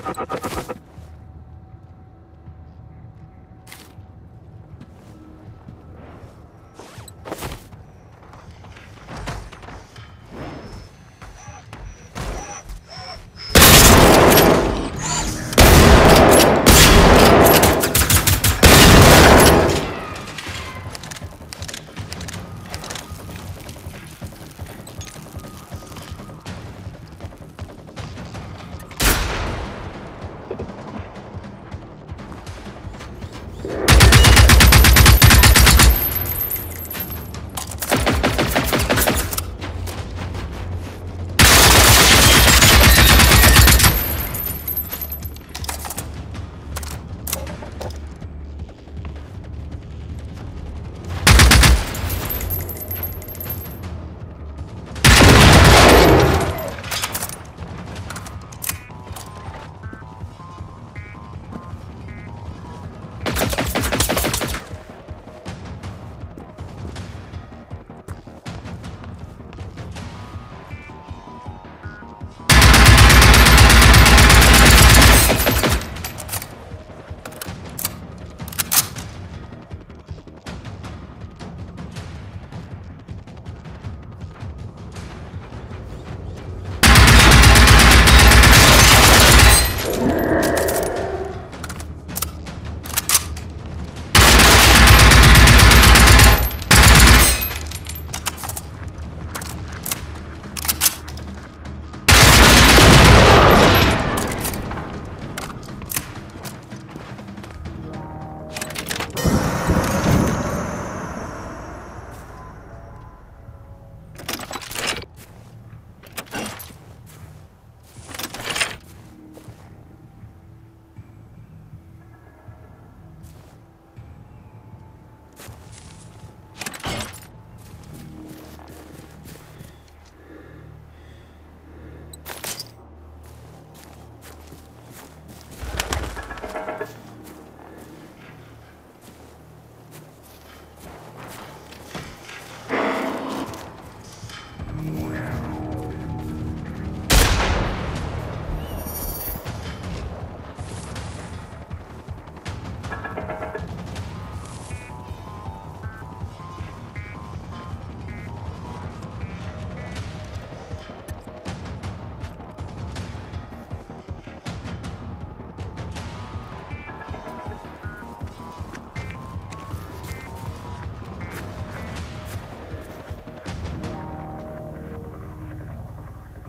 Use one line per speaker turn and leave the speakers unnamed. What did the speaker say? Ha ha ha ha!